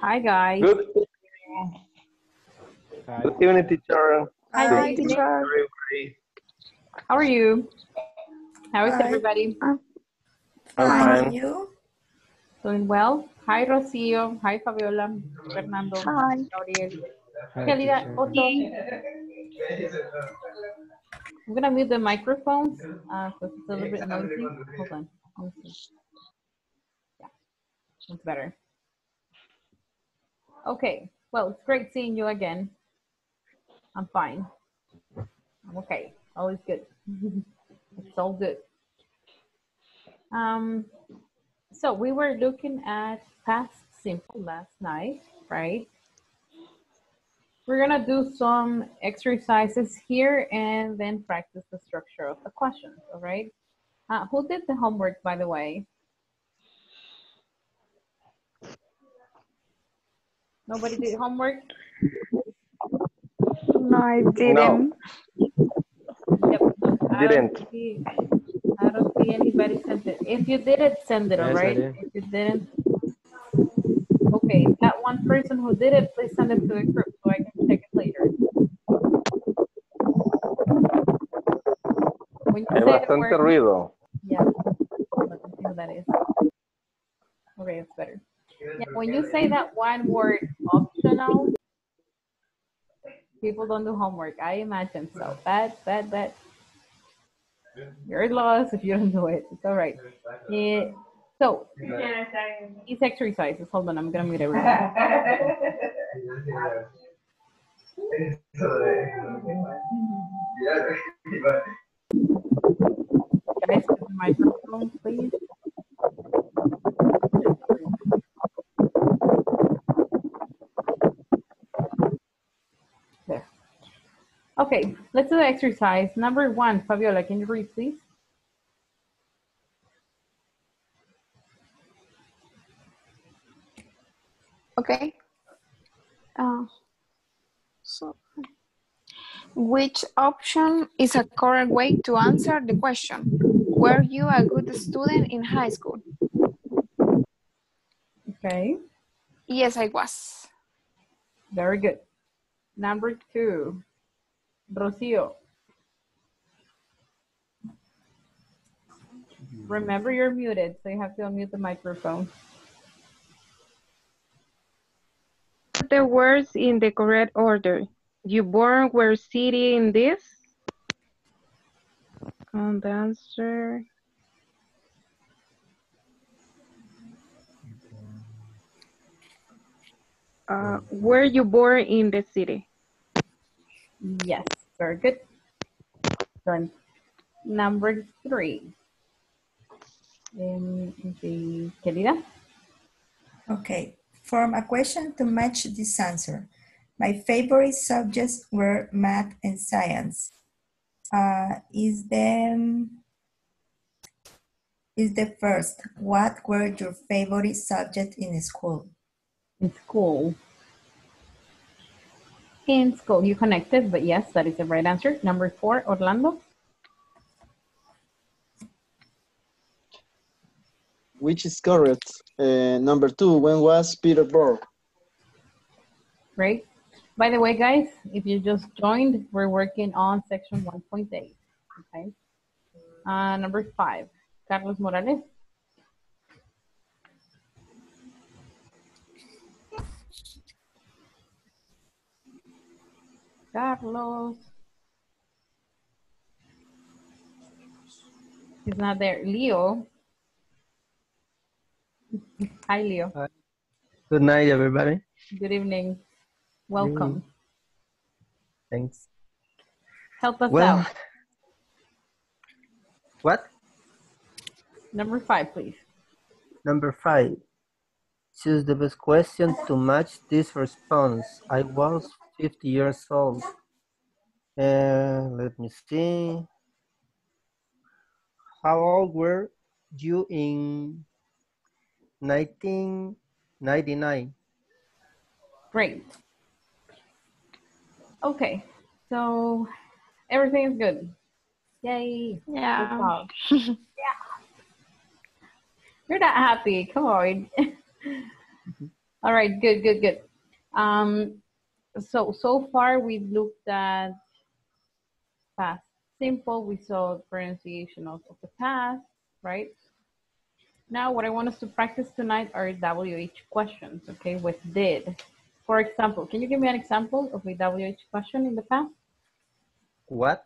Hi, guys. Good, Hi. good evening, teacher. Hi, Hi, Daisy. teacher. Everybody. How are you? How is Hi. everybody? I'm Fine. fine. You? Doing well? Hi, Rocio. Hi, Fabiola. Fernando. Hi. Gabriel. Hi, Calidad. I'm gonna mute the microphones uh, because it's a little bit noisy. Hold on. Let me see. Yeah, that's better. Okay. Well, it's great seeing you again. I'm fine. I'm okay. All is good. it's all good. Um, so we were looking at past simple last night, right? We're gonna do some exercises here and then practice the structure of the questions, all right? Uh, who did the homework, by the way? Nobody did homework? No, I didn't. Yep. I don't Didn't. see- I don't see anybody send it. If you did it, send it, all Yes, I right? If you didn't, okay, that one person who did it, please send it to the group so I can check it later. When you Hay say the bastante word, ruido. yeah, let me see who that is. Okay, it's better. Yeah, when you say that one word optional, people don't do homework. I imagine so. Bad, bad, bad. You're lost if you don't do it. It's all right. Eh, so, these exercises, hold on, I'm gonna mute everyone. Guys, put the microphone, please. Okay, let's do the exercise. Number one, Fabiola, can you read, please? Okay. Uh, so, which option is a correct way to answer the question? Were you a good student in high school? Okay, Yes, I was. very good. Number two, Rocio. Remember, you're muted, so you have to unmute the microphone. Put the words in the correct order. You born where city in this? And the answer. Uh, were you born in the city? Yes, very good. Turn. Number three. Um, the querida. Okay, form a question to match this answer. My favorite subjects were math and science. Uh, is the is the first. What were your favorite subjects in school? In school. In school, you connected, but yes, that is the right answer. Number four, Orlando. Which is correct? Uh, number two, when was Peter born? Great. By the way, guys, if you just joined, we're working on section 1.8. Okay. Uh, number five, Carlos Morales. Carlos. He's not there. Leo. Hi, Leo. Hi. Good night, everybody. Good evening. Welcome. Thanks. Help us Well, out. what? Number five, please. Number five. Choose the best question to match this response. I was 50 years old. Uh, let me see. How old were you in 1999? Great. Okay, so everything is good. Yay. Yeah. job. yeah. You're not happy. Come on. All right, good, good, good. Um, so, so far we've looked at past simple. We saw the pronunciation of, of the past, right? Now, what I want us to practice tonight are WH questions, okay, with did. For example, can you give me an example of a WH question in the past? What?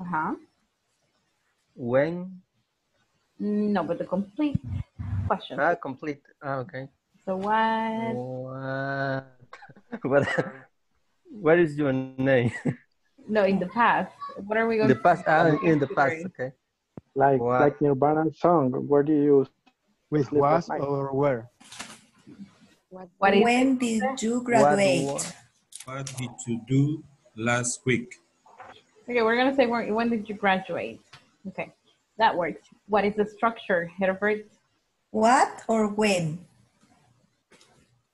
Uh-huh. When? No, but the complete question. Ah, complete. Ah, okay. So what? What? what? What is your name? No, in the past. What are we going the to past. Ah, in the past. Okay. Like What? like Nirvana song. Where do you use With Sleep was or where? What is When did you graduate? what- What did you do last week? Okay, we're gonna say when, when did you graduate? Okay, that works. What is the structure, Herbert? What or when?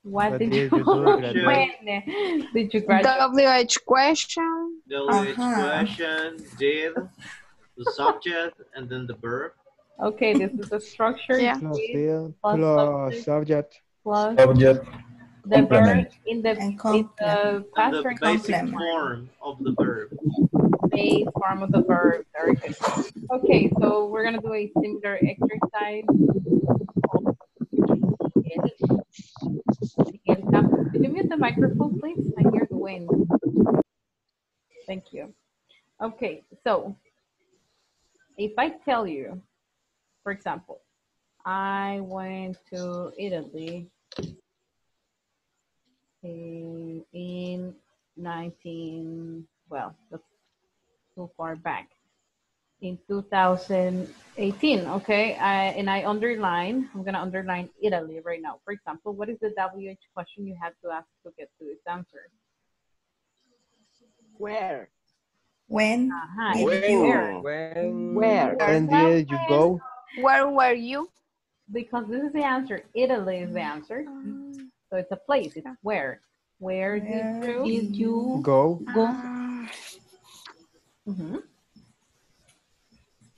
What, What did, did you, you do graduate? when did you graduate? WH question. The Uh-huh. expression did, the subject, and then the verb. Okay, this is the structure. Yeah. Plus did plus plus subject. plus Subject. the verb in the, And in complement. the And past the basic complement. form of the verb. base form of the verb. Very good. Okay, so we're gonna do a similar exercise. Campos. Could you mute the microphone, please? I hear the wind. Thank you. Okay, so if I tell you, for example, I went to Italy in, in 19, well, that's too far back. In 2018, okay, I, and I underline, I'm gonna underline Italy right now. For example, what is the WH question you have to ask to get to this answer? where? When Ajá, did you? where? When? Where? When did you go? Where were you? Because this is the answer. Italy is the answer. So it's a place. It's where. Where did you? did you Go go? Ah, Mhm.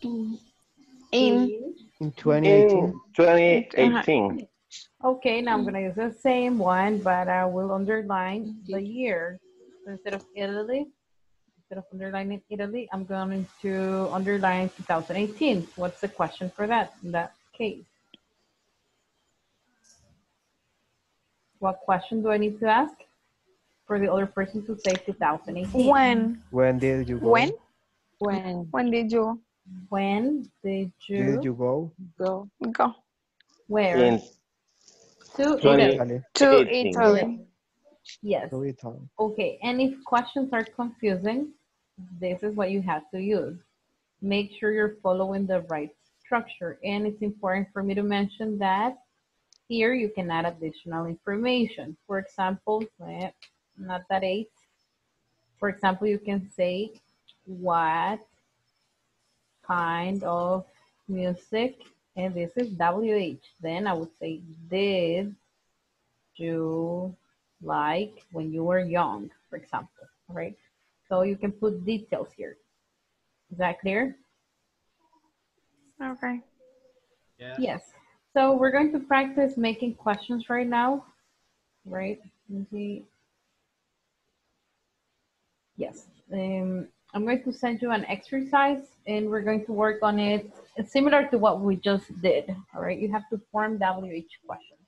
In in In 2018. 2018. Okay, now I'm gonna use the same one, but I will underline the year. So instead of Italy, instead of underlining Italy, I'm going to underline 2018. What's the question for that in that case? What question do I need to ask for the other person to say 2018? when? When did you go? When? When When did you When did you, Did you go? go go where? In to Italy. Italy. to 18. Italy? Yes. To Italy. Okay, and if questions are confusing, this is what you have to use. Make sure you're following the right structure. And it's important for me to mention that here you can add additional information. For example, not that eight. For example, you can say, what kind of music? And this is WH. Then I would say, did you like when you were young, for example, right? So you can put details here. Is that clear? Okay. Yeah. Yes. So we're going to practice making questions right now, right? Let me see. Yes. Um, I'm going to send you an exercise and we're going to work on it It's similar to what we just did, all right? You have to form WH questions.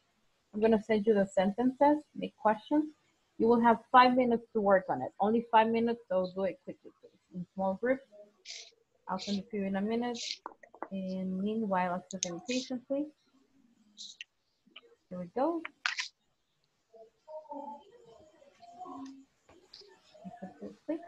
I'm going to send you the sentences, make questions. You will have five minutes to work on it. Only five minutes, so do it quickly, please. In small groups. I'll send it to you in a minute. And meanwhile, accept invitation, please. Here we go. Please.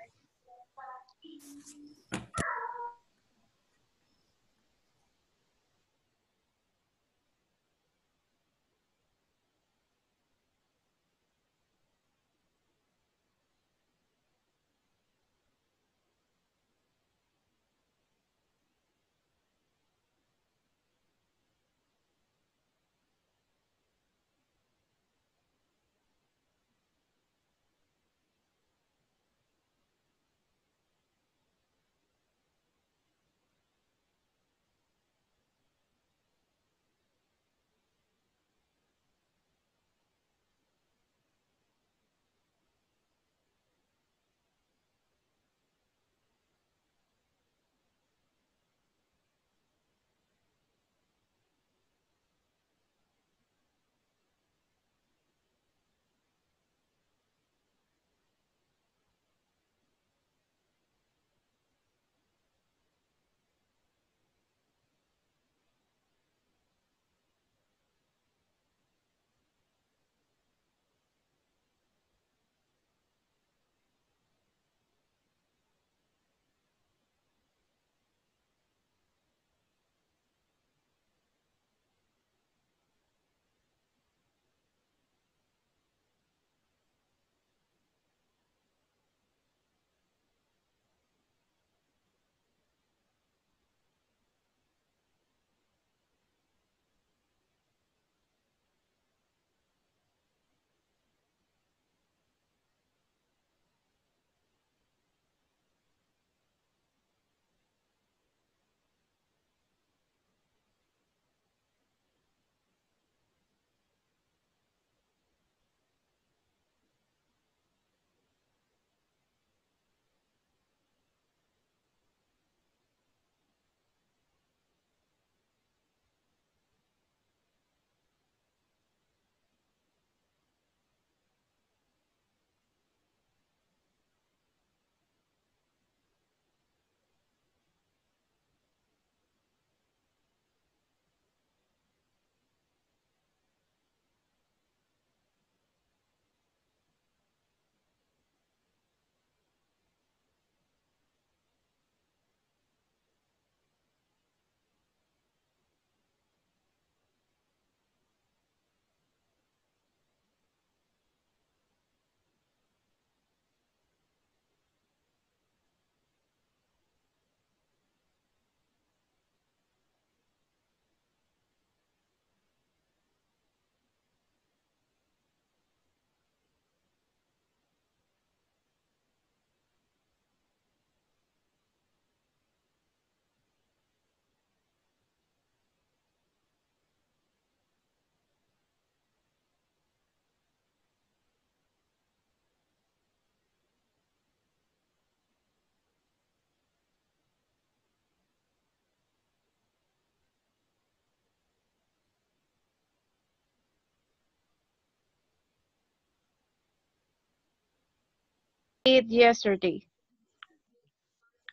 Eat yesterday?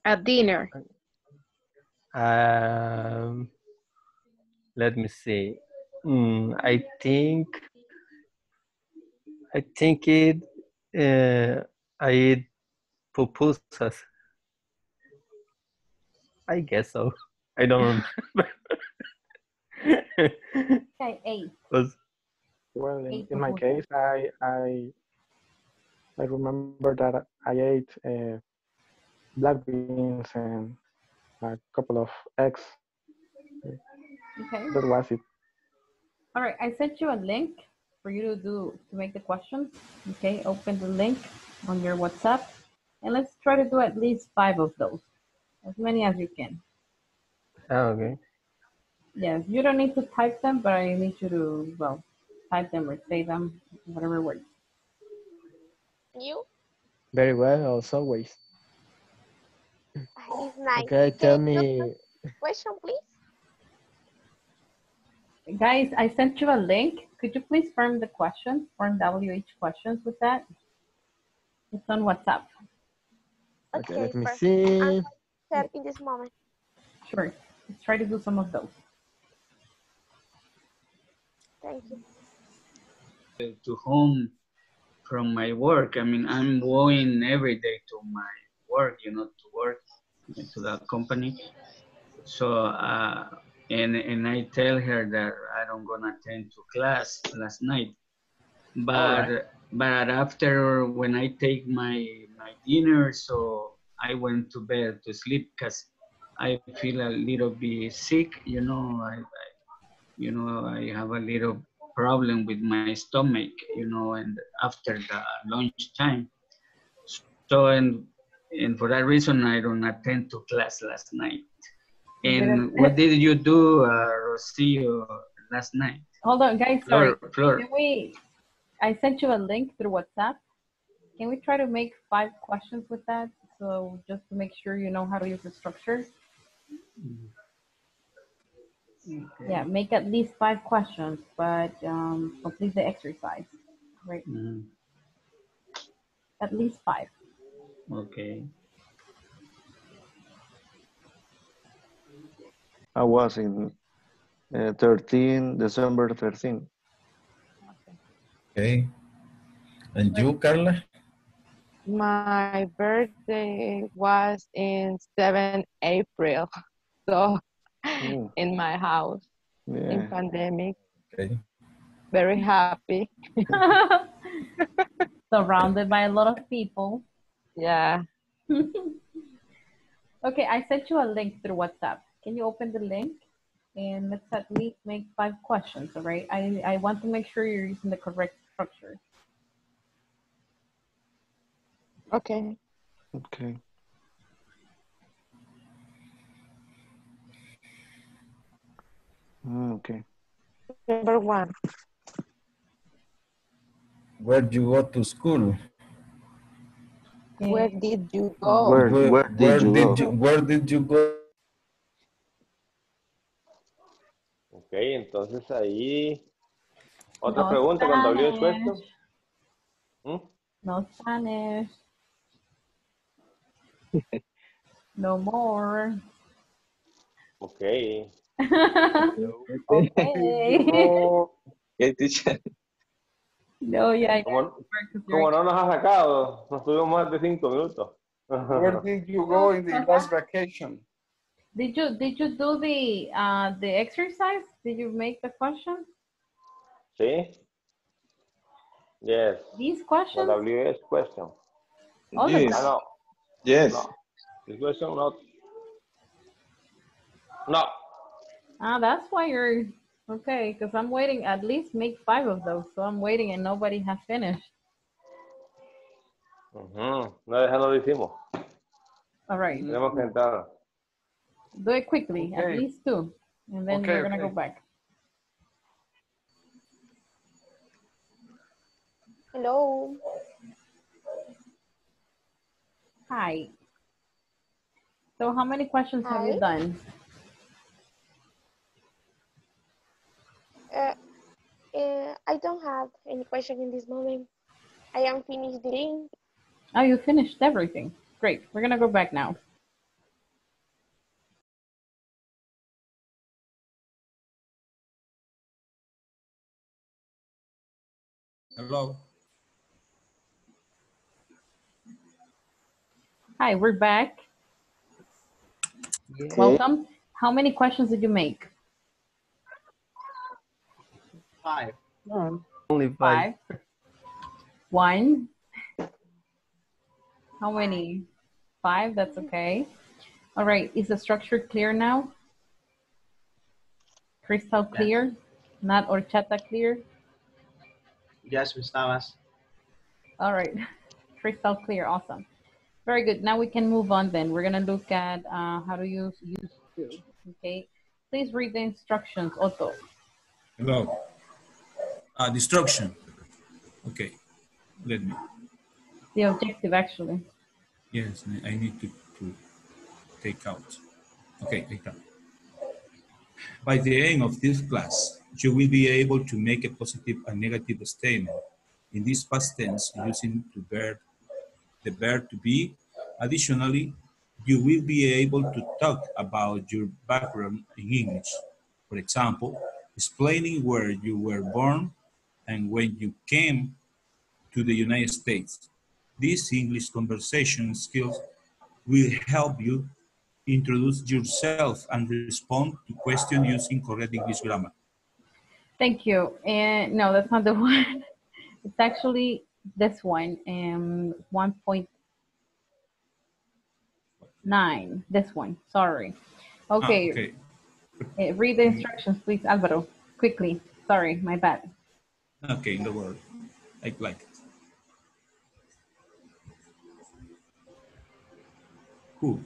At dinner. Um, let me see. Mm, I think I think it uh, I eat pupusas. I guess so. I don't remember. Okay, eight. Was- Well, in, in my case, I I I remember that I ate uh, black beans and a couple of eggs. Okay. That was it. All right, I sent you a link for you to do to make the questions. Okay, open the link on your WhatsApp, and let's try to do at least five of those, as many as you can. Ah, okay. Yes, you don't need to type them, but I need you to well type them or say them, whatever works. You? Very well, as always. It's nice. Okay, tell me. Question, please. Guys, I sent you a link. Could you please form the questions, form WH questions with that? It's on WhatsApp. Okay, Okay, let me perfect. see. Check in this moment. Sure. Let's try to do some of those. Thank you. to home from my work. I mean, I'm going every day to my work, you know, to work to that company. So, uh, and and I tell her that I don't gonna attend to class last night. But but after when I take my my dinner, so I went to bed to sleep because I feel a little bit sick. You know, I, I you know I have a little problem with my stomach, you know, and after the lunch time. So, and, and for that reason, I don't attend to class last night. And what did you do, uh, Rocio, last night? Hold on, guys. Sorry. Flor, Flor. Can we? I sent you a link through WhatsApp. Can we try to make five questions with that? So just to make sure you know how to use the structure. Yeah, make at least five questions, but um, complete the exercise. Right, Mm, at least five. okay. I was in uh, 13, December 13. Okay. And you, Carla? My birthday was in 7 April. So Mm, in my house in pandemic. Okay. Very happy. Surrounded by a lot of people. Yeah. okay, I sent you a link through WhatsApp. Can you open the link? And let's at least make five questions, all right? I, I want to make sure you're using the correct structure. Okay. Okay. Mm, okay. Number one. Where you go to school? Where did you go? Where, where did where you did go? you where did you go? Ok, entonces ahí. Otra No pregunta con W Spanish. suelto. ¿Mm? No Spanish. no more. Ok. Okay. ¿Qué teacher? No, yeah, yeah. Como, como no nos ha sacado, nos tuvimos más de cinco minutos. Where did you go in the last vacation? Did you did you do the uh the exercise? Did you make the question? ¿Sí? Yes. These The questions? WS question. All of them? no. Yes. No. This question not. No. Ah, that's why you're okay, because I'm waiting at least make five of those. So I'm waiting and nobody has finished. Ujú. No, esa no lo hicimos. All right. Tenemos que entrar. Do it quickly, at least two. And then Okay, we're gonna okay. go back. Hello. Hi. So how many questions have you done? Uh, uh, I don't have any question in this moment. I am finished reading Oh, you finished everything. Great. We're gonna go back now. Hello. Hi, we're back. Welcome. How many questions did you make? Five. Only Five. One. How many? Five, that's okay. All right, is the structure clear now? Crystal clear? Not horchata clear? Yes, Miss Navas. All right, crystal clear, awesome. Very good, now we can move on then. We're gonna look at uh, how to use used to, okay? Please read the instructions, Otto. Hello. Uh, destruction. Okay. Let me. The objective, actually. Yes, I need to, to take out. Okay, I can. By the end of this class, you will be able to make a positive and negative statement in this past tense using the verb, the verb to be. Additionally, you will be able to talk about your background in English. For example, explaining where you were born and when you came to the United States. These English conversation skills will help you introduce yourself and respond to questions using correct English grammar. Thank you. And no, that's not the one. It's actually this one, um, 1.9. This one, sorry. Ah, Okay, okay. uh, read the instructions, please, Alvaro, quickly. Sorry, my bad. Okay, in the world, I like it. Who?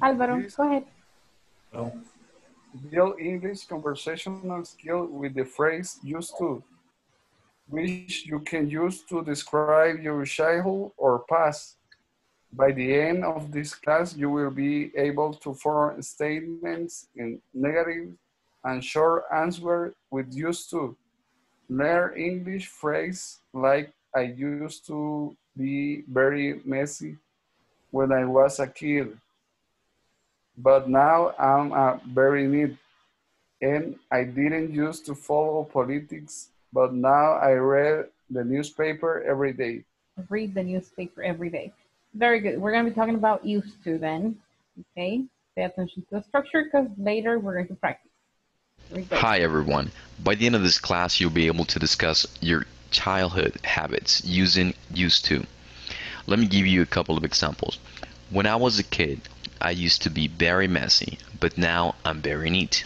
Alvaro, go ahead. Oh, Build English conversational skill with the phrase used to, which you can use to describe your childhood or past. By the end of this class, you will be able to form statements in negative and short answer with used to. Learn English phrase like I used to be very messy when I was a kid but now I'm a very neat. And I didn't used to follow politics, but now I read the newspaper every day. Read the newspaper every day. Very good. We're going to be talking about used to then. Okay, pay attention to the structure because later we're going to practice. Hi everyone. By the end of this class, you'll be able to discuss your childhood habits using used to. Let me give you a couple of examples. When I was a kid, I used to be very messy, but now I'm very neat.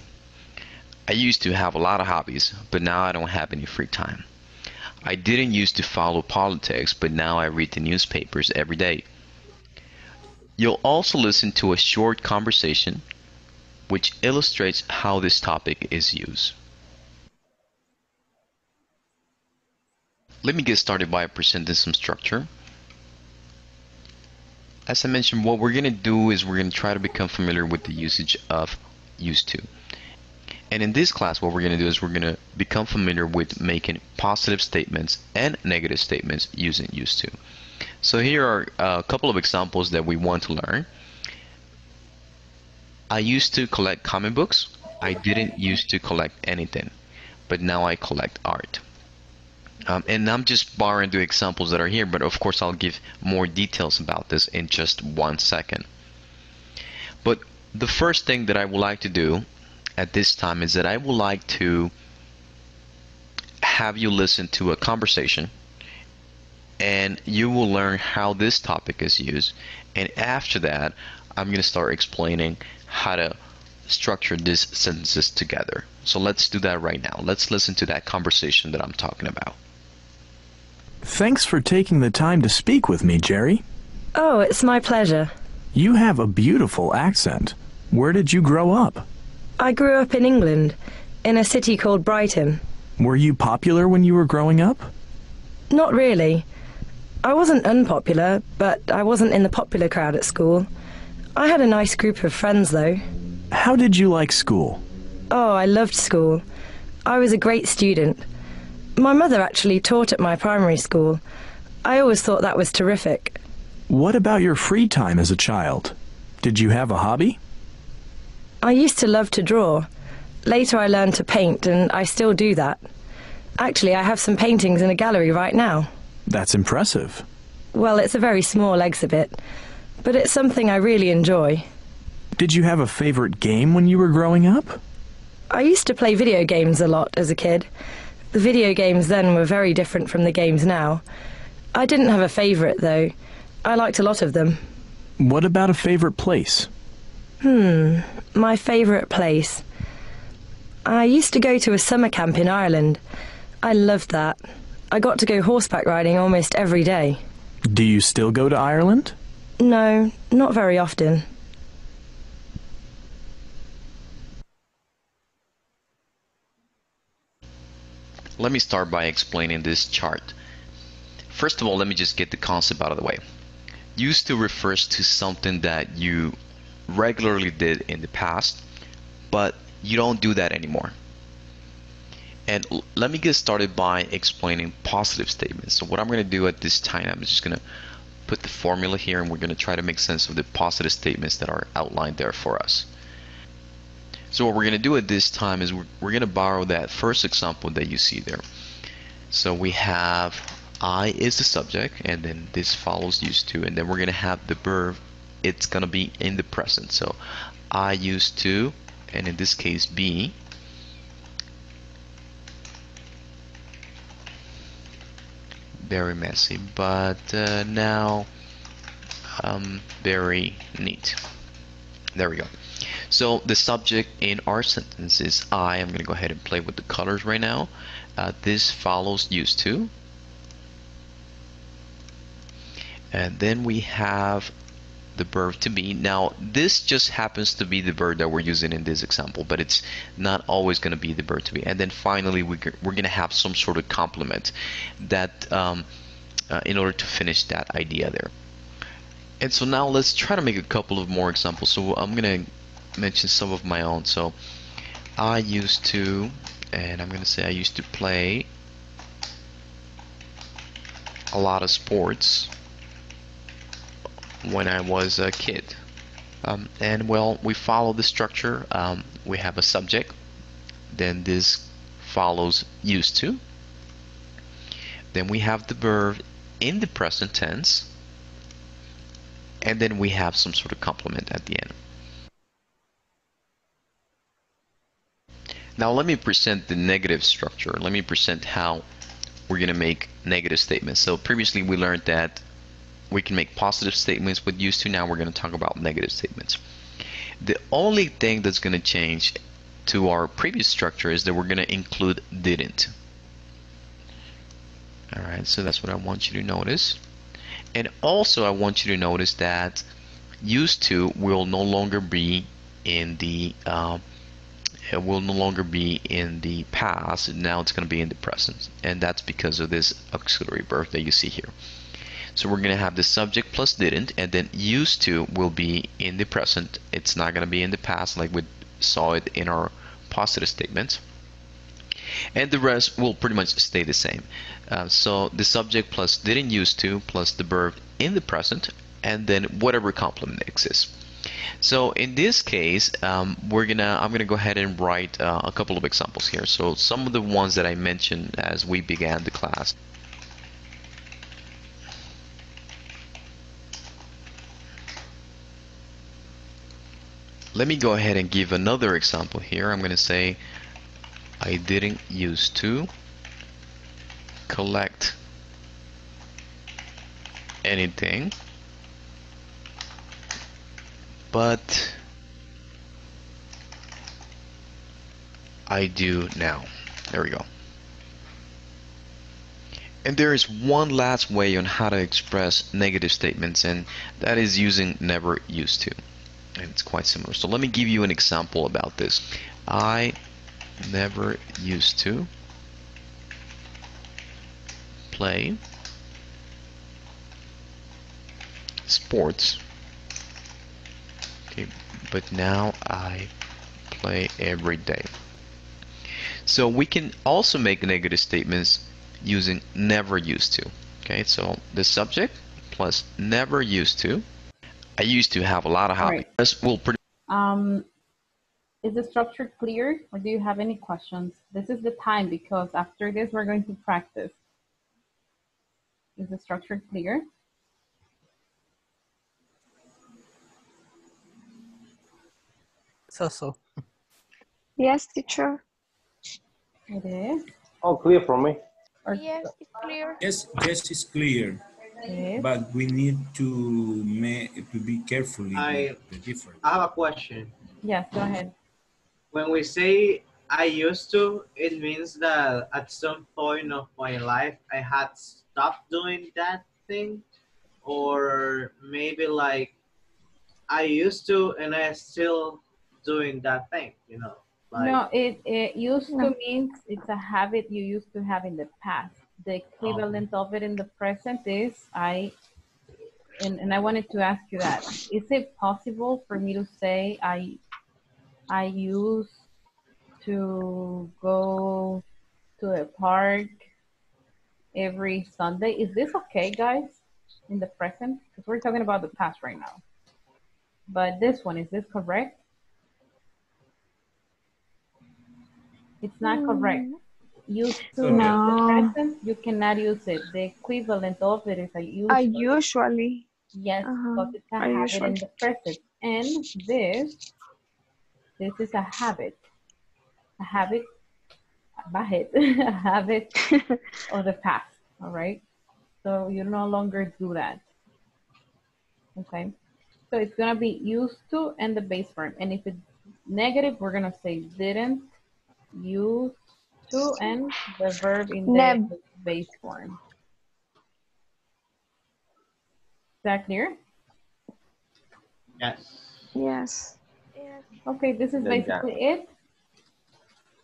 I used to have a lot of hobbies, but now I don't have any free time. I didn't used to follow politics, but now I read the newspapers every day. You'll also listen to a short conversation which illustrates how this topic is used. Let me get started by presenting some structure. As I mentioned, what we're going to do is we're going to try to become familiar with the usage of used to. And in this class, what we're going to do is we're going to become familiar with making positive statements and negative statements using used to. So here are a couple of examples that we want to learn. I used to collect comic books. I didn't used to collect anything, but now I collect art. Um, and I'm just borrowing the examples that are here, but of course I'll give more details about this in just one second. But the first thing that I would like to do at this time is that I would like to have you listen to a conversation and you will learn how this topic is used. And after that, I'm going to start explaining how to structure these sentences together. So let's do that right now. Let's listen to that conversation that I'm talking about. Thanks for taking the time to speak with me, Jerry. Oh, it's my pleasure. You have a beautiful accent. Where did you grow up? I grew up in England, in a city called Brighton. Were you popular when you were growing up? Not really. I wasn't unpopular, but I wasn't in the popular crowd at school. I had a nice group of friends, though. How did you like school? Oh, I loved school. I was a great student. My mother actually taught at my primary school. I always thought that was terrific. What about your free time as a child? Did you have a hobby? I used to love to draw. Later, I learned to paint, and I still do that. Actually, I have some paintings in a gallery right now. That's impressive. Well, it's a very small exhibit, but it's something I really enjoy. Did you have a favorite game when you were growing up? I used to play video games a lot as a kid. The video games then were very different from the games now. I didn't have a favourite, though. I liked a lot of them. What about a favorite place? Hmm, my favourite place. I used to go to a summer camp in Ireland. I loved that. I got to go horseback riding almost every day. Do you still go to Ireland? No, not very often. Let me start by explaining this chart. First of all, let me just get the concept out of the way. Used to refers to something that you regularly did in the past, but you don't do that anymore. And let me get started by explaining positive statements. So what I'm going to do at this time, I'm just going to put the formula here and we're going to try to make sense of the positive statements that are outlined there for us. So what we're going to do at this time is we're, we're going to borrow that first example that you see there. So we have I is the subject and then this follows used to and then we're going to have the verb it's going to be in the present. So I used to and in this case be very messy but uh, now um, very neat. There we go. So the subject in our sentence is I I'm gonna go ahead and play with the colors right now. Uh, this follows used to and then we have the verb to be. Now, this just happens to be the verb that we're using in this example, but it's not always going to be the verb to be. And then finally, we, we're going to have some sort of complement that um, uh, in order to finish that idea there. And so now let's try to make a couple of more examples. So I'm going to mention some of my own. So I used to, and I'm going to say I used to play a lot of sports when I was a kid. Um, and well, we follow the structure. Um, we have a subject, then this follows used to. Then we have the verb in the present tense, and then we have some sort of complement at the end. Now let me present the negative structure. Let me present how we're going to make negative statements. So previously we learned that we can make positive statements with used to. Now we're going to talk about negative statements. The only thing that's going to change to our previous structure is that we're going to include didn't. Alright, so that's what I want you to notice. And also I want you to notice that used to will no longer be in the uh, will no longer be in the past now it's going to be in the present and that's because of this auxiliary verb that you see here so we're going to have the subject plus didn't, and then used to will be in the present. It's not going to be in the past like we saw it in our positive statements. And the rest will pretty much stay the same. Uh, so the subject plus didn't used to plus the verb in the present, and then whatever complement exists. So in this case, um, we're gonna I'm gonna go ahead and write uh, a couple of examples here. So some of the ones that I mentioned as we began the class. Let me go ahead and give another example here. I'm going to say I didn't use to collect anything but I do now. There we go. And there is one last way on how to express negative statements and that is using never used to it's quite similar. So let me give you an example about this. I never used to play sports okay but now I play every day so we can also make negative statements using never used to Okay, so the subject plus never used to. I used to have a lot of hobbies. This will produce Um, is the structure clear or do you have any questions? This is the time because after this we're going to practice. Is the structure clear? So so. Yes, teacher. It is. All clear for me. Yes, it's clear. Yes, yes, it's clear. Yes. But we need to ma- to be careful. I- the difference. I have a question. Yes, go ahead. When we say I used to, it means that at some point of my life I had stopped doing that thing, or maybe like I used to and I still doing that thing. You know, like No, it, it used to means it's a habit you used to have in the past. The um, equivalent of it in the present is I, and, and I wanted to ask you that. Is it possible for me to say I, I used to go to a park every Sunday? Is this okay, guys, in the present? Because we're talking about the past right now. But this one, is this correct? It's not correct. Mm. Used to No. present, you cannot use it. The equivalent of it is a use. I usually. Yes, Uh-huh. because it's a I habit in usually. the present. And this, this is a habit. A habit, a habit, a habit of the past. All right. So you no longer do that. Okay. So it's gonna be used to and the base form. And if it's negative, we're gonna say didn't use to and the verb in the Neb. base form. Is that clear? yes. Yes. Yes. Okay, this is Then basically it.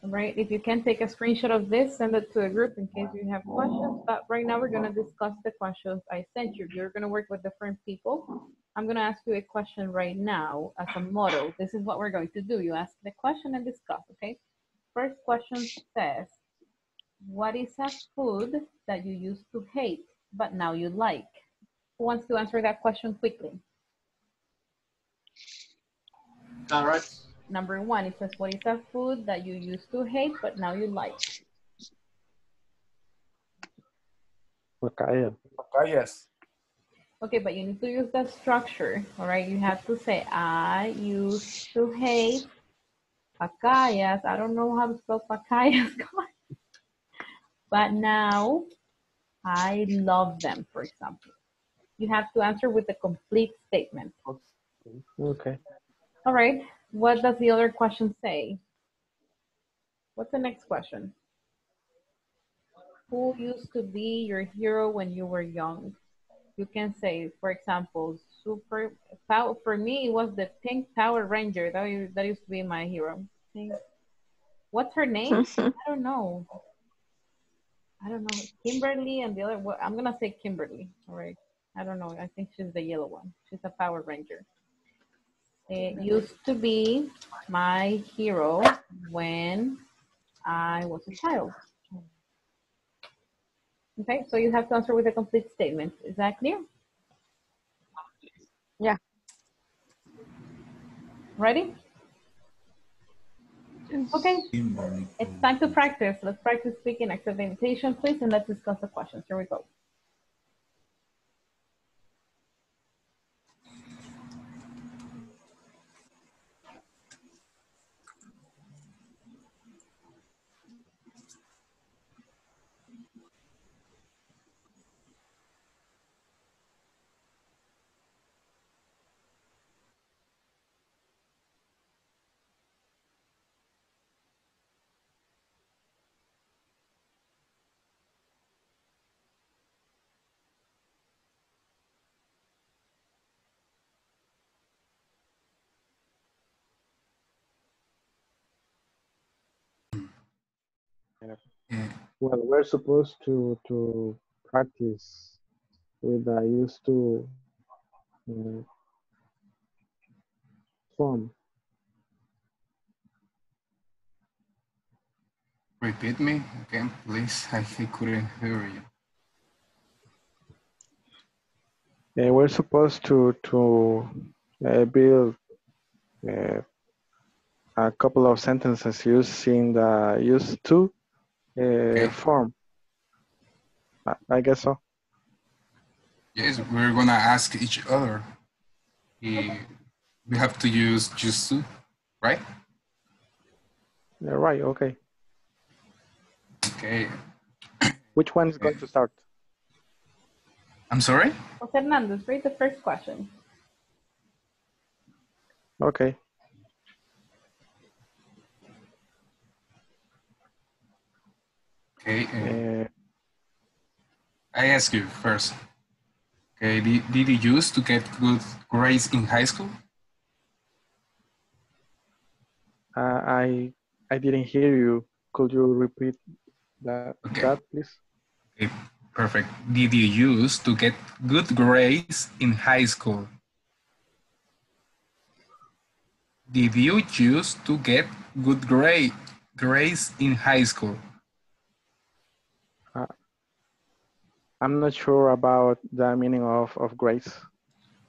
All right, if you can take a screenshot of this, send it to the group in case you have questions. But right now we're gonna discuss the questions I sent you. You're gonna work with different people. I'm gonna ask you a question right now as a model. This is what we're going to do. You ask the question and discuss, okay? First question says, what is a food that you used to hate, but now you like? Who wants to answer that question quickly? Carrots. Number one, it says, what is a food that you used to hate, but now you like? Papaya. Papayas. Okay, but you need to use that structure, all right? You have to say, I used to hate pacayas. I don't know how to spell pacayas, but now I love them, for example. You have to answer with a complete statement. Okay. All right, what does the other question say? What's the next question? Who used to be your hero when you were young? You can say, for example, super power. For me, it was the pink Power Ranger. That used, that used to be my hero. Pink. What's her name? I don't know. I don't know. Kimberly and the other. what- I'm gonna say Kimberly. All right. I don't know. I think she's the yellow one. She's a Power Ranger. It used to be my hero when I was a child. Okay, so you have to answer with a complete statement. Is that clear? Yeah. Ready? Okay, it's time to practice. Let's practice speaking, accept the invitation, please, and let's discuss the questions. Here we go. Well, we're supposed to to practice with I used to uh, form. Repeat me again, please. I think couldn't hear you. Uh, we're supposed to to uh, build uh, a couple of sentences using the used to uh, form. I, I guess so. Yes, we're gonna ask each other. Eh, We have to use used to, right? Yeah, right. Okay. Okay. Which one is going to start? I'm sorry? Jose Hernandez, read the first question. Okay. Okay. Uh, I ask you first. Okay, did, did you use to get good grades in high school? Uh, I I didn't hear you. Could you repeat that, that please? Okay, perfect. Did you use to get good grades in high school? Did you used to get good grade grades in high school? I'm not sure about the meaning of, of grace.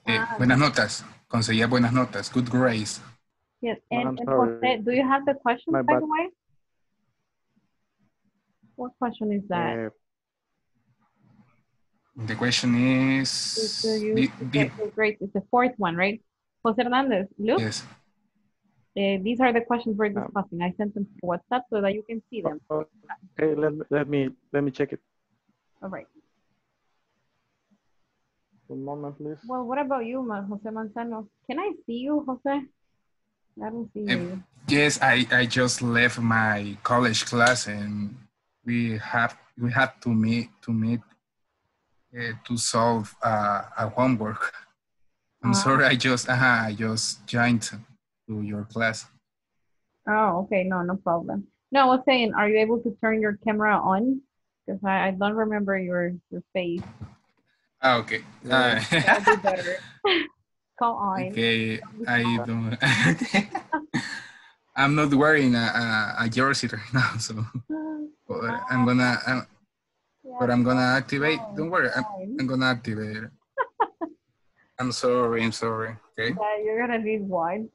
Eh, buenas notas. Conseguía buenas notas. Good grades. Yes, and, I'm and. Jose, do you have the question, My by bad. the way? What question is that? Uh, The question is. Do you did- did- get? It's the fourth one, right? Jose Hernandez, Luke, yes. uh, these are the questions we're discussing. I sent them to WhatsApp so that you can see them. okay, let, let me let me check it. All right. One moment, please. Well, what about you, Ma- Jose Manzano? Can I see you, Jose? I don't see you. Yes, I, I just left my college class and we have we had to meet to meet uh, to solve uh, a homework. I'm Ah. sorry, I just uh, I just joined to your class. Oh, okay. No, no problem. No, I was saying, are you able to turn your camera on? Because I, I don't remember your, your face. Ah, okay. Uh, That'd be better. Go on. okay, I don't. I'm not wearing a, a, a jersey right now, so but I'm gonna. I'm, but I'm gonna activate. Don't worry, I'm, I'm gonna activate. it. I'm sorry. I'm sorry. Okay. Yeah, you're gonna need one.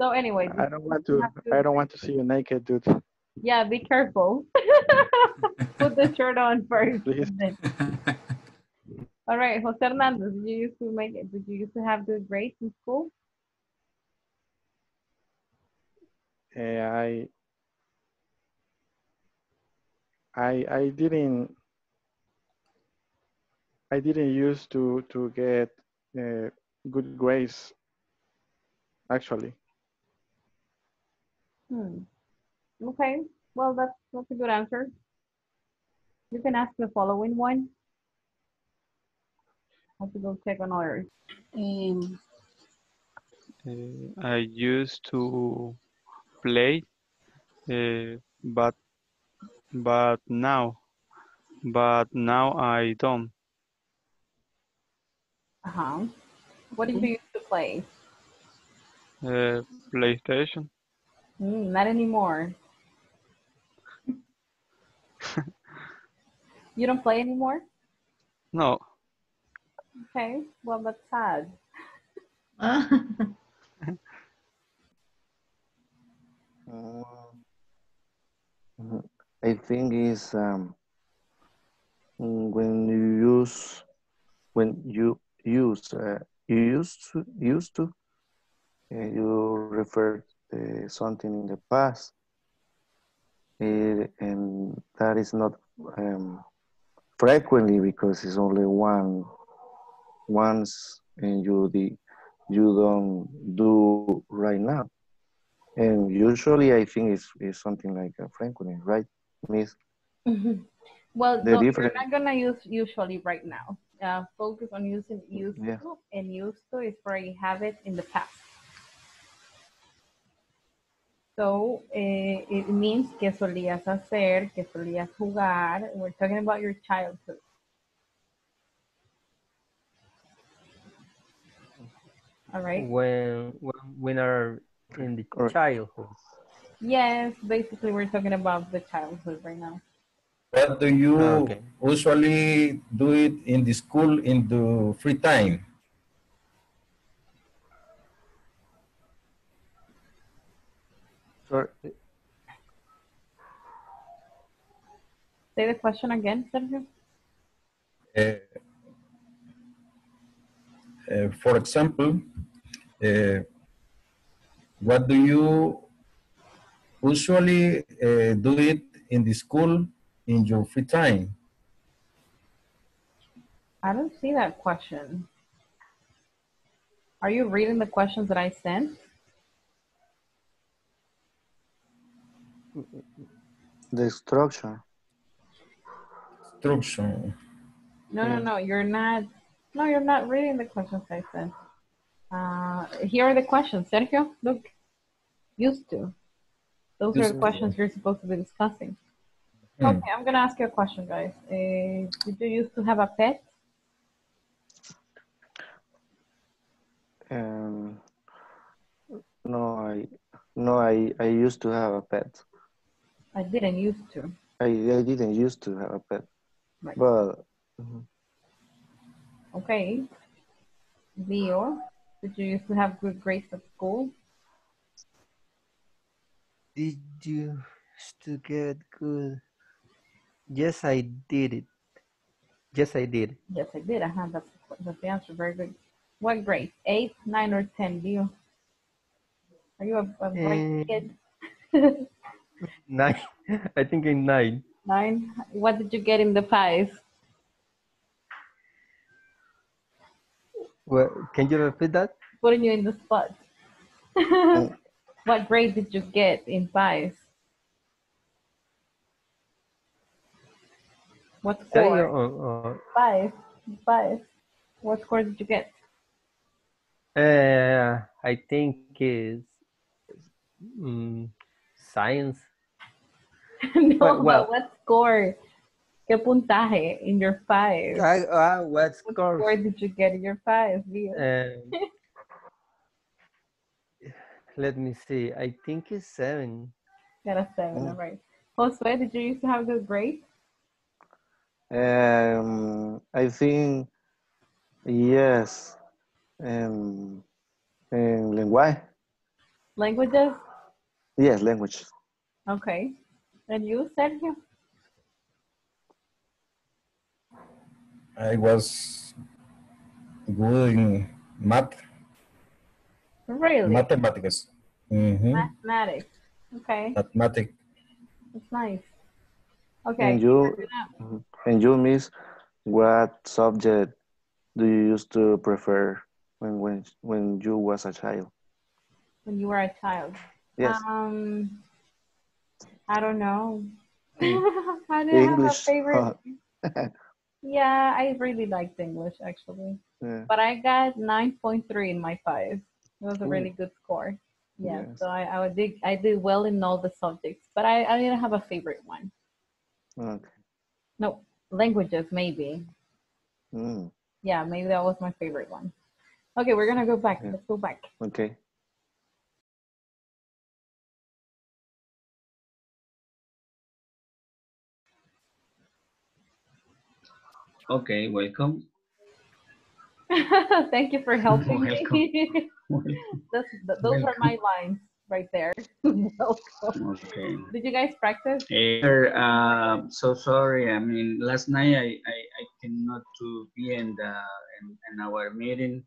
so anyway, I don't want to. I don't want to see you naked, dude. yeah, be careful. Put the shirt on first. Please. All right, Jose Hernandez, did you used to make it? Did you used to have good grades in school? Uh, I I I didn't I didn't used to to get uh, good grades actually. Hmm. Okay. Well, that's that's a good answer. You can ask the following one. I have to go check on ours. Um, uh, I used to play, uh, but but now, but now I don't. Uh huh. What did you used to play? Uh, PlayStation. Hmm, not anymore. you don't play anymore? No. Okay. Well, that's sad. Mhm. I think is um, when you use when you use uh, you used to used to uh, you refer uh, something in the past uh, and that is not um, frequently because it's only one once and you the you don't do right now and usually I think it's, it's something like a frequently right miss Mhm. Well, The no, different- we're not gonna use usually right now. Uh, focus on using used Yeah. to, and used to is for a habit in the past. So eh, it means que solías hacer, que solías jugar. We're talking about your childhood. All right. When when we are in the childhood. Yes, basically we're talking about the childhood right now. What do you Ah, okay. usually do it in the school in the free time? Sorry. Say the question again, Sergio. Uh, uh, for example, uh, what do you usually uh, do it in the school in your free time? I don't see that question. Are you reading the questions that I sent? The structure. Instruction. No, no, no, you're not. No, you're not reading the questions I sent. Uh, here are the questions. Sergio, look. Used to. Those are the to. questions you're supposed to be discussing. Hmm. Okay, I'm gonna ask you a question, guys. Uh, did you used to have a pet? Um, no, I no, I I used to have a pet. I didn't used to. I I didn't used to have a pet, Right. but mhm. Okay. Leo, did you used to have good grades at school? Did you used to get good? Yes, I did it. Yes, I did. Yes, I did. Uh-huh. That's, that's the answer. Very good. What grade? Eight, nine, or ten, Leo? Are you a, a bright Eh. kid? Nine. I think in nine. Nine. What did you get in the PAES? Well, can you repeat that? Putting you in the spot. what grade did you get in PAES? What score? uh, uh, Five. Five. What score did you get? uh, I think is mm, science. no, Well- well- but what score? ¿Qué puntaje in your five? I, uh, what What score? score did you get in your five, Leo? Um, let me see. I think it's seven. Got a seven, Mm. all right. Josue, did you used to have good grades? um, I think yes. Um, in lenguaje. Languages? Yes, language. Okay. And you, Sergio? I was good in math, Really? mathematics. Mhm. Mathematics. Okay, Mathematics. that's nice. Okay. And you, we're gonna- mhm. and you, Miss, what subject do you used to prefer when when when you was a child? When you were a child. Yes, Um, I don't know. Mm. I didn't have a English. favorite. Yeah, I really liked English actually. yeah. But I got 9.3 in my five. It was a Ooh. really good score. Yeah, Yes. so I, I did I did well in all the subjects, but I, I didn't have a favorite one. Okay. No, languages maybe. Mm, Yeah, maybe that was my favorite one. Okay, we're gonna go back. Yeah. Let's go back. okay. Okay, welcome. Thank you for helping Welcome. me. Those are my lines right there. Welcome. Okay. Did you guys practice? Eh, uh, so sorry. I mean, last night I, I, I cannot to be in the in, in our meeting.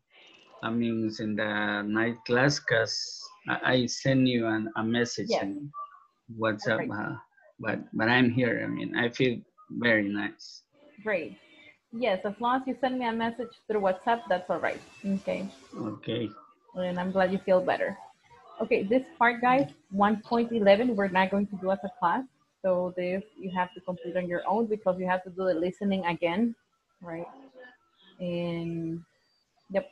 I mean, in the night class, cause I, I send you an, a message Yes. in WhatsApp. Uh, but but I'm here. I mean, I feel very nice. Great. Yes, as long as you send me a message through WhatsApp, that's all right. Okay. Okay. And I'm glad you feel better. Okay, this part, guys, 1.11, we're not going to do as a class. So this you have to complete on your own because you have to do the listening again, right? And yep.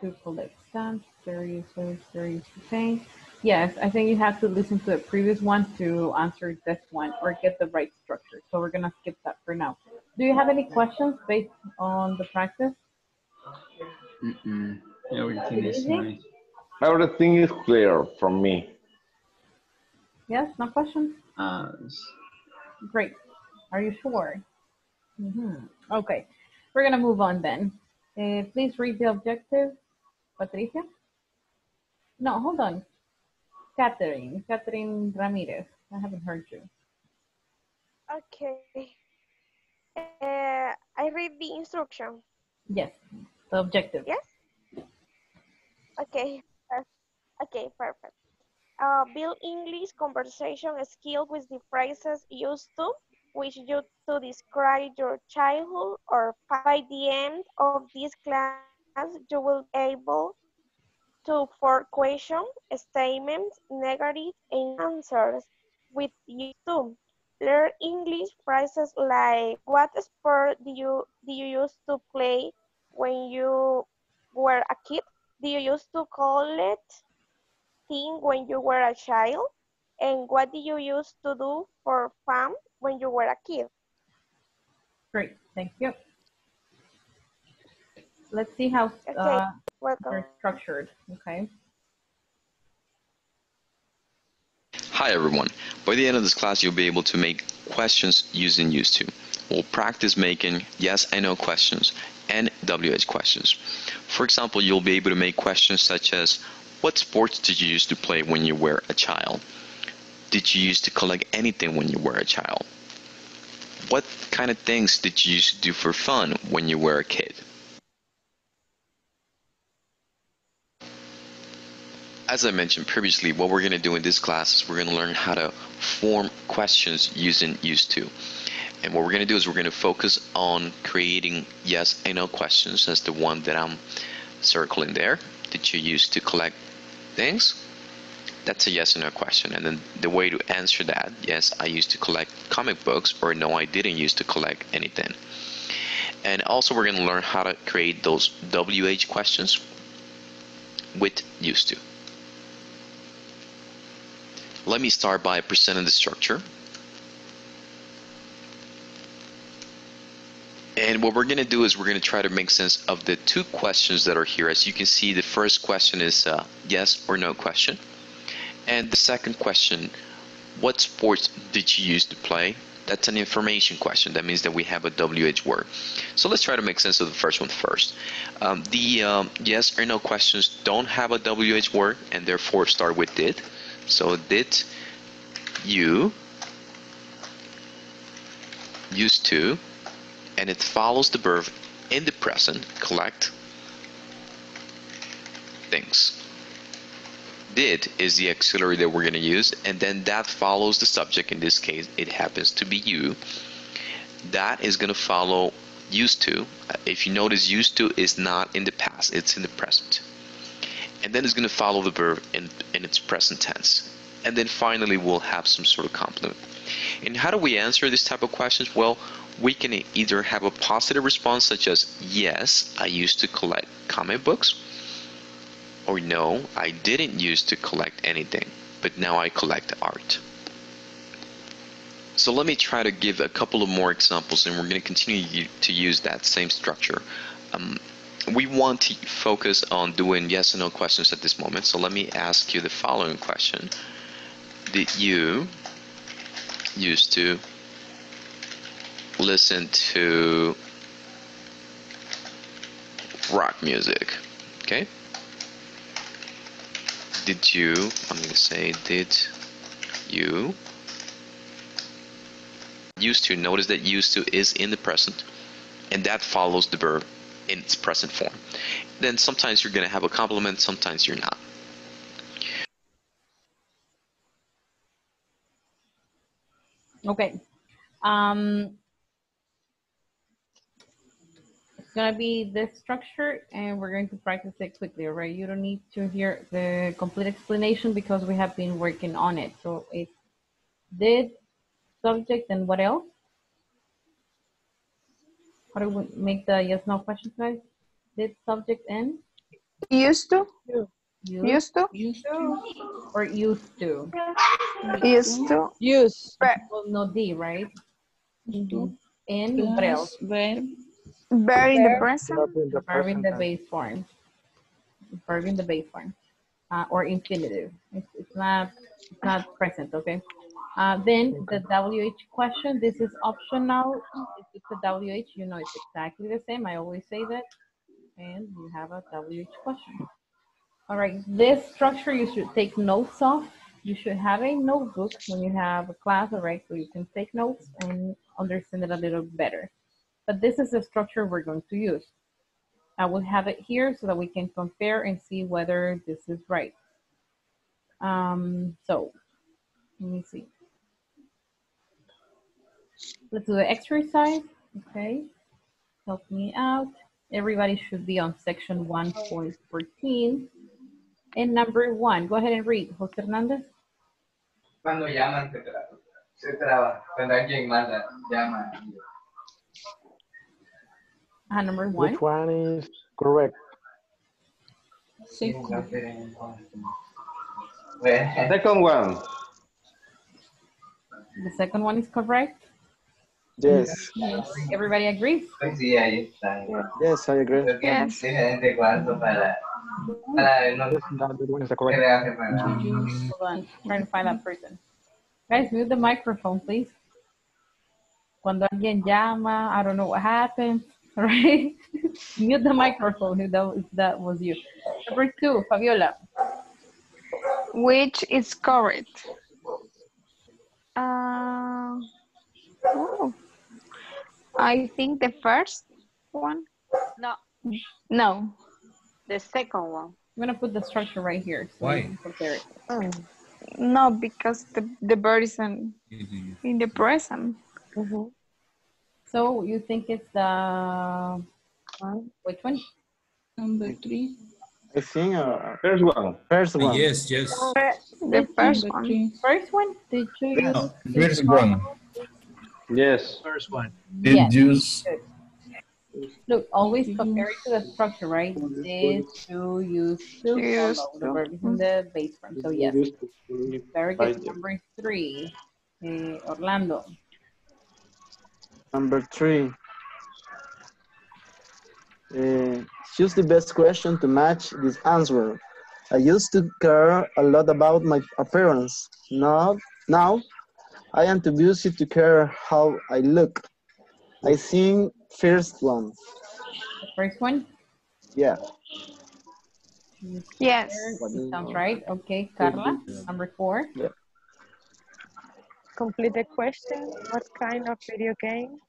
To collect stamps, serious, serious, okay. Yes, I think you have to listen to the previous one to answer this one or get the right structure. So we're gonna skip that for now. Do you have any questions based on the practice? Mm-mm. Everything is Easy? nice. Everything is clear from me. Yes, no questions? Uh, Great. Are you sure? Mhm. Okay, we're gonna move on then. Uh, please read the objective. Patricia? No, hold on. Catherine, Catherine Ramirez. I haven't heard you. Okay. Uh, I read the instruction. Yes, the objective. Yes? Okay. Okay, perfect. Uh, build English conversation skill with the phrases used to, which you to describe your childhood or by the end of this class, you will be able to for question, statements, negative, and answers with to. Learn English phrases like what sport do you do you used to play when you were a kid? Do you used to call it thing when you were a child? And what do you used to do for fun when you were a kid? Great, thank you. Let's see how uh, they're structured, okay? Hi everyone. By the end of this class, you'll be able to make questions using used to. We'll practice making yes and no questions and WH questions. For example, you'll be able to make questions such as, what sports did you used to play when you were a child? Did you used to collect anything when you were a child? What kind of things did you used to do for fun when you were a kid? As I mentioned previously, what we're going to do in this class is we're going to learn how to form questions using used to. And what we're going to do is we're going to focus on creating yes and no questions as the one that I'm circling there. Did you use to collect things? That's a yes or no question. And then the way to answer that, yes, I used to collect comic books, or no, I didn't use to collect anything. And also we're going to learn how to create those WH questions with used to. Let me start by presenting the structure. And what we're going to do is we're going to try to make sense of the two questions that are here. As you can see, the first question is a yes or no question. And the second question, what sports did you used to play? That's an information question. That means that we have a WH word. So let's try to make sense of the first one first. Um, the um, yes or no questions don't have a WH word and therefore start with did. So did you used to and it follows the verb in the present collect things. Did is the auxiliary that we're going to use, and then that follows the subject. In this case, it happens to be you. That is going to follow used to. If you notice, used to is not in the past, it's in the present. And then it's going to follow the verb in, in its present tense. And then finally, we'll have some sort of complement. And how do we answer this type of questions? Well, we can either have a positive response such as yes i used to collect comic books or no i didn't used to collect anything but now i collect art so let me try to give a couple of more examples and we're going to continue to use that same structure um, we want to focus on doing yes and no questions at this moment so let me ask you the following question did you used to listen to rock music. Okay? Did you, I'm going to say, did you used to, notice that used to is in the present, and that follows the verb in its present form. Then sometimes you're going to have a complement, sometimes you're not. Okay. Um, it's gonna be this structure and we're going to practice it quickly, right? You don't need to hear the complete explanation because we have been working on it. So it's did, subject, and what else? How do we make the yes no question guys? Did, subject, and? Used to. Used, Used to. Used to. Or used to? Used to. Use. Well, no D, right? And what else? Verb. Verb in the present. Verb in the base form. Verb in the base form. uh, or infinitive. It's, it's not it's not present, okay? Uh, then the WH question, this is optional. It's a WH, you know it's exactly the same. I always say that. And you have a WH question. All right, this structure you should take notes of. You should have a notebook when you have a class, all right, so you can take notes and understand it a little better. But this is the structure we're going to use. I will have it here so that we can compare and see whether this is right. Um, so let me see. Let's do the exercise. Okay, help me out. Everybody should be on section 1.14. And number one, go ahead and read, Jose Hernandez. Cuando llaman, se traba. Se traba. Cuando alguien manda, llama. Uh, number one. Which one is correct? The second one. The second one is correct. Yes. Yes. Everybody agrees? Pues sí, ahí está. Yes, I agree. Creo que es diferente cuarto para, para no That one is the correct. crearse para. Hold on, trying to find that person. Guys, mute the microphone, please. Cuando alguien llama, I don't know what happened, right? mute the microphone if that, was, that was you. Number two, Fabiola. Which is correct? Uh, oh, I think the first one. No, No. the second one. I'm gonna put the structure right here. So Why? you compare it. No, because the, the bird is in, in the present. So you think it's the one? which one? Number three. I think uh, First one. first one. Yes, yes. The first one. First one? Did you use? No, first one. Yes. First one. Did Yes. use Good. Look, always compare it to the structure, right? Did, to, use to, Used follow. The verb is in the base form. So yes, very good. Number three, eh, Orlando. Number three. Uh, choose the best question to match this answer. I used to care a lot about my appearance. Now, now I am too busy to care how I look. I think first one. The first one? Yeah. Yes. Sounds right. Okay, Carla. Number four. Complete the question. What kind of video game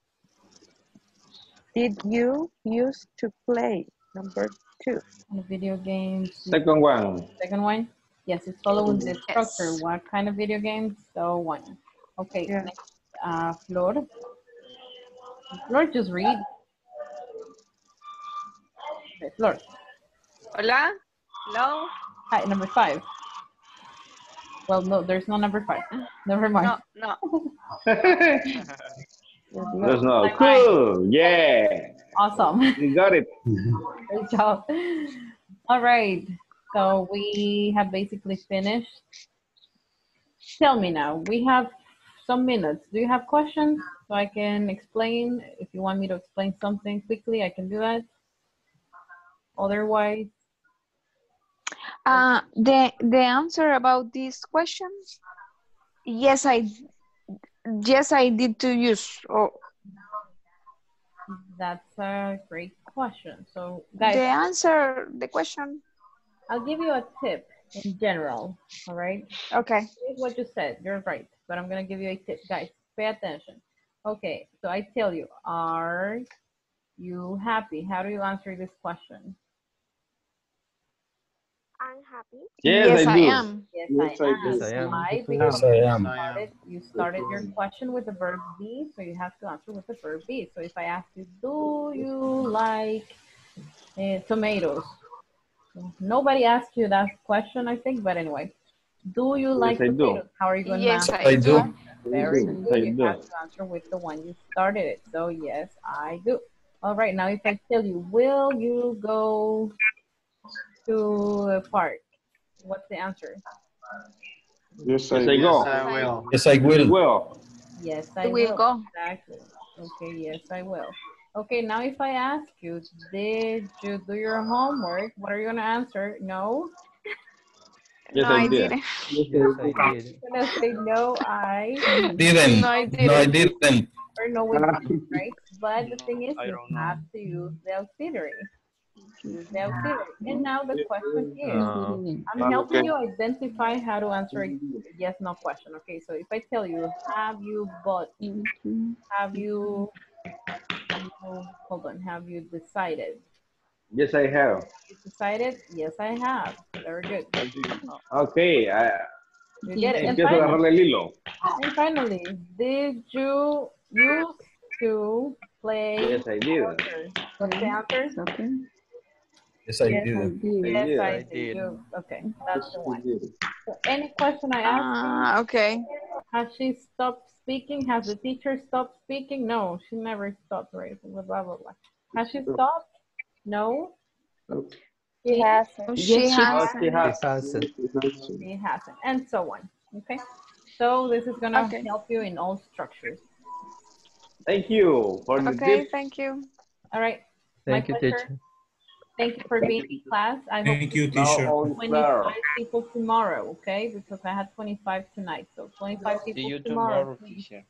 did you use to play? Number two. Video games. Second one. Second one? Yes, it's following the structure. What kind of video games? So one. Okay, next, uh, Flor. Flor, just read. Okay, Flor. Hola? Hello? Hi, number five. Well, no, there's no number five. Never mind. No, no. That's not cool. Yeah. Awesome. You got it. Great job. All right. So we have basically finished. Tell me now, we have some minutes. Do you have questions so I can explain? If you want me to explain something quickly, I can do that. Otherwise, Uh, the the answer about these questions? yes, I yes I did to use. Oh, that's a great question. So guys, the answer the question. I'll give you a tip in general. All right. Okay. Here's what you said. You're right. But I'm gonna give you a tip, guys. Pay attention. Okay. So I tell you, are you happy? How do you answer this question? I'm happy. Yes, Yes, I I do. am. Yes, Yes, I I am. Yes, I am. Why? Yes, Because I you am. started, you started your question with the verb be, so you have to answer with the verb be. So if I ask you, do you like uh, tomatoes? Nobody asked you that question, I think, but anyway. Do you like I do. How are you going Yes, to I answer? I do. Very Yes, good. I You do. have to answer with the one you started it. So yes, I do. All right, now if I tell you, will you go to the park? What's the answer? Yes, I go. Yes, I will. Yes, I will. Will. Yes, I Will will. go. Exactly. Okay, yes, I will. Okay, now if I ask you, did you do your homework? What are you gonna answer? No? Yes, No, I I did. didn't. Yes, I did. I'm gonna say no, I Didn't. No, I didn't. No, I didn't. didn't. or no, we ah. don't, right? But the thing is, you don't know. have to use the auxiliary. Use ah. the auxiliary. And now the question is, Uh, I'm helping you identify how to answer a yes no question. Okay, so if I tell you, have you bought, mm-hmm. have you, hold on, have you decided? Yes, I have. You decided? Yes, I have. Very good. Okay, I, You get it. And finally, agarrarle el hilo. and finally, did you used to play Yes, I did. soccer? What's the answer? Yes, I Yes, did. Yes. I I did. did. You- Okay, that's the one. So any question I ask Ah, okay. has she stopped speaking? Has the teacher stopped speaking? No, she never stopped, right? Blah, blah, blah, blah. Has she stopped? No, She hasn't. Oh, she Yes, she has. She has. It hasn't. she hasn't, and so on. Okay, so this is gonna Okay. help you in all structures. Thank you for the Okay, tips. thank you. All right. My Thank you, pleasure. teacher. Thank you for being in class. I hope Thank you, teacher. all is 25 people tomorrow, okay? Because I had 25 tonight, so 25 people See you tomorrow. tomorrow, please. teacher.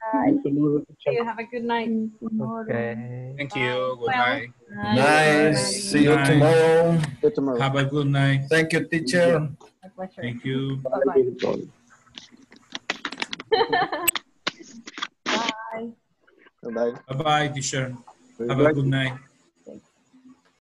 See you. Have a good night. Okay. Thank you. Good Well, night. Nice. See you Nice. tomorrow. See you tomorrow. Have a good night. Thank you, teacher. My pleasure. Thank you. Bye-bye. Bye. Bye. Bye bye, teacher. Have a good night.